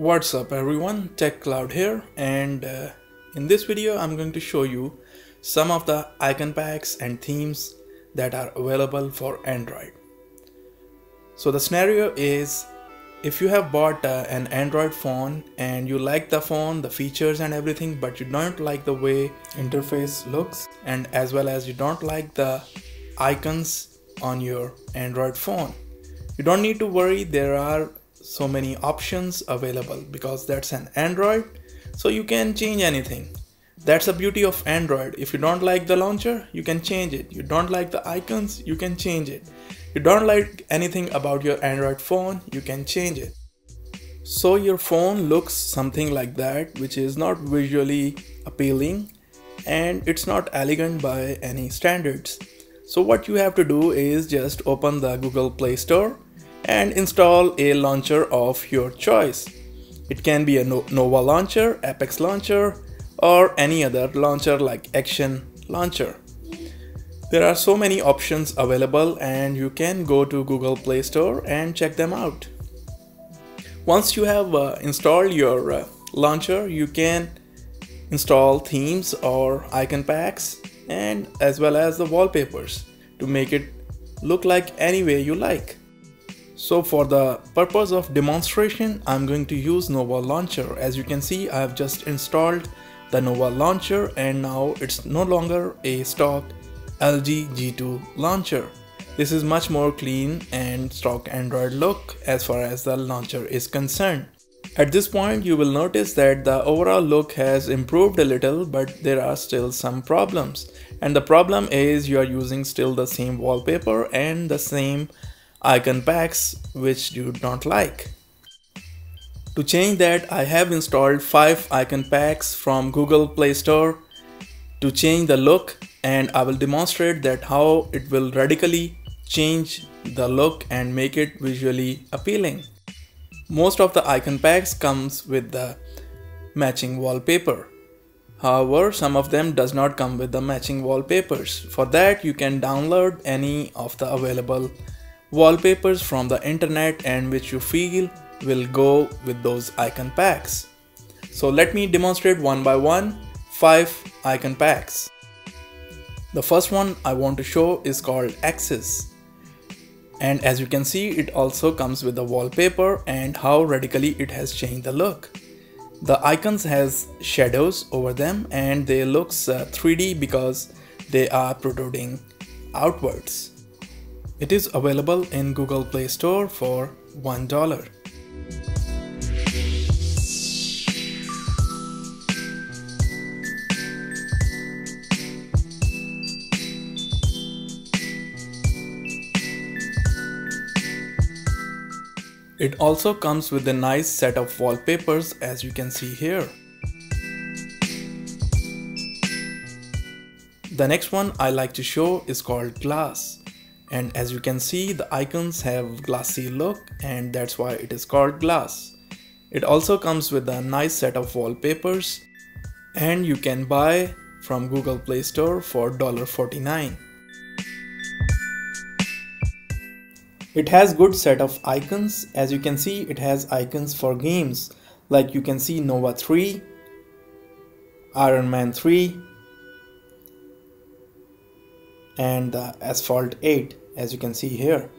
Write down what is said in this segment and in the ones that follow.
What's up everyone, TechCloud here and uh, in this video I'm going to show you some of the icon packs and themes that are available for Android. So the scenario is if you have bought uh, an Android phone and you like the phone, the features and everything but you don't like the way interface looks and as well as you don't like the icons on your Android phone. You don't need to worry there are so many options available because that's an Android. So you can change anything. That's the beauty of Android. If you don't like the launcher you can change it. You don't like the icons you can change it. You don't like anything about your Android phone you can change it. So your phone looks something like that which is not visually appealing and it's not elegant by any standards. So what you have to do is just open the Google Play Store and install a launcher of your choice. It can be a Nova launcher, Apex launcher, or any other launcher like Action launcher. There are so many options available and you can go to Google Play Store and check them out. Once you have uh, installed your uh, launcher, you can install themes or icon packs and as well as the wallpapers to make it look like any way you like. So for the purpose of demonstration, I'm going to use Nova Launcher. As you can see, I have just installed the Nova Launcher and now it's no longer a stock LG G2 launcher. This is much more clean and stock Android look as far as the launcher is concerned. At this point, you will notice that the overall look has improved a little, but there are still some problems. And the problem is you are using still the same wallpaper and the same icon packs which you don't like. To change that I have installed 5 icon packs from Google Play Store to change the look and I will demonstrate that how it will radically change the look and make it visually appealing. Most of the icon packs comes with the matching wallpaper. However, some of them does not come with the matching wallpapers. For that, you can download any of the available wallpapers from the internet and which you feel will go with those icon packs. So let me demonstrate one by one 5 icon packs. The first one I want to show is called Axis. And as you can see it also comes with the wallpaper and how radically it has changed the look. The icons has shadows over them and they looks uh, 3D because they are protruding outwards. It is available in Google Play Store for $1. It also comes with a nice set of wallpapers as you can see here. The next one I like to show is called Glass and as you can see the icons have glassy look and that's why it is called glass. It also comes with a nice set of wallpapers and you can buy from Google Play Store for $1.49. It has good set of icons as you can see it has icons for games like you can see Nova 3, Iron Man 3 and the Asphalt 8 as you can see here.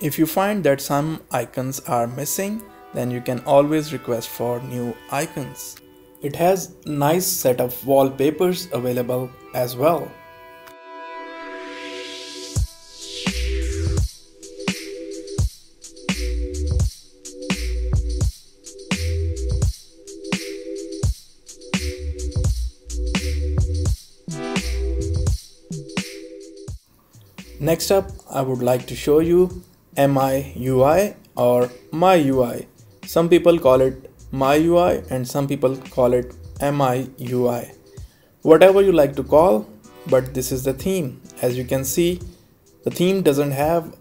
If you find that some icons are missing, then you can always request for new icons. It has nice set of wallpapers available as well. Next up, I would like to show you MIUI or MyUI. Some people call it MyUI and some people call it MIUI. Whatever you like to call, but this is the theme. As you can see, the theme doesn't have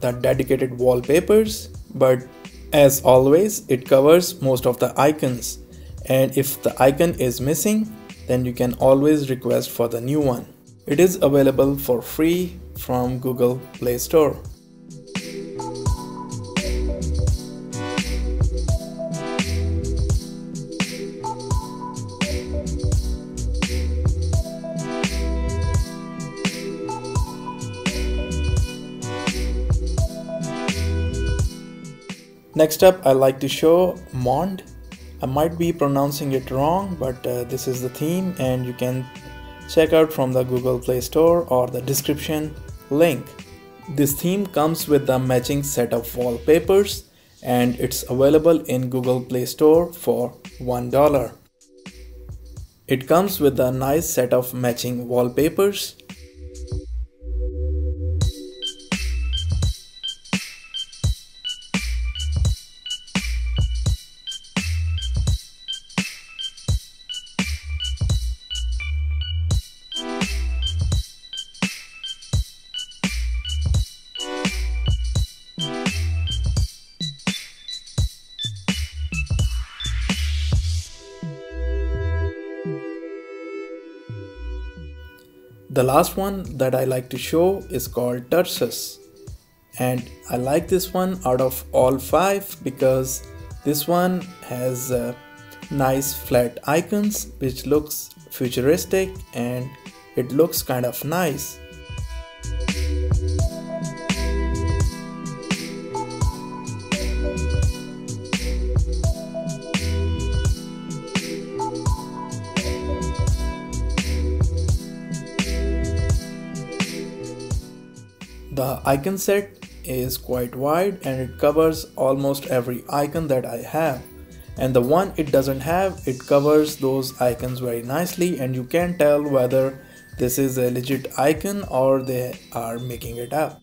the dedicated wallpapers, but as always, it covers most of the icons. And if the icon is missing, then you can always request for the new one. It is available for free from Google Play Store. Next up, I like to show Mond. I might be pronouncing it wrong, but uh, this is the theme and you can check out from the Google Play Store or the description link. This theme comes with the matching set of wallpapers and it's available in Google Play Store for $1. It comes with a nice set of matching wallpapers The last one that I like to show is called Tersus and I like this one out of all five because this one has uh, nice flat icons which looks futuristic and it looks kind of nice The icon set is quite wide and it covers almost every icon that I have and the one it doesn't have it covers those icons very nicely and you can tell whether this is a legit icon or they are making it up.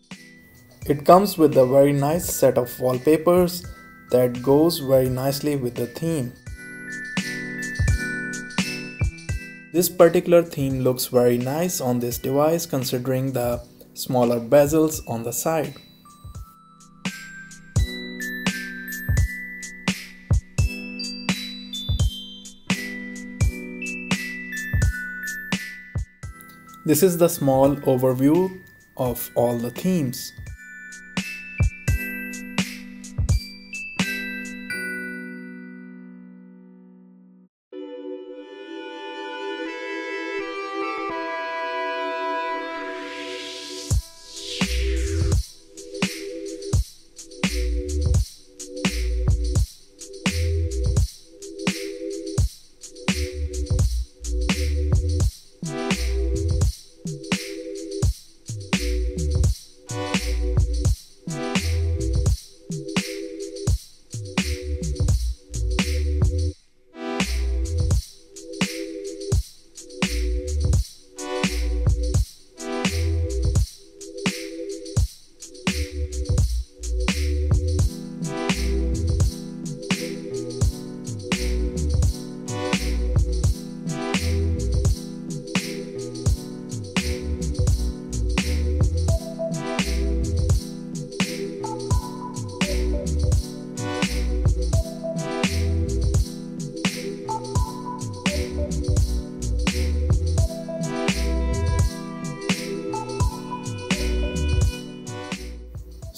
It comes with a very nice set of wallpapers that goes very nicely with the theme. This particular theme looks very nice on this device considering the smaller bezels on the side. This is the small overview of all the themes.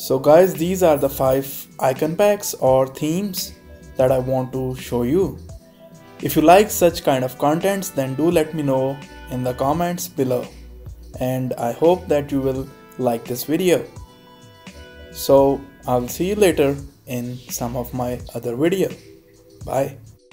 So guys, these are the five icon packs or themes that I want to show you. If you like such kind of contents, then do let me know in the comments below. And I hope that you will like this video. So I'll see you later in some of my other video. Bye.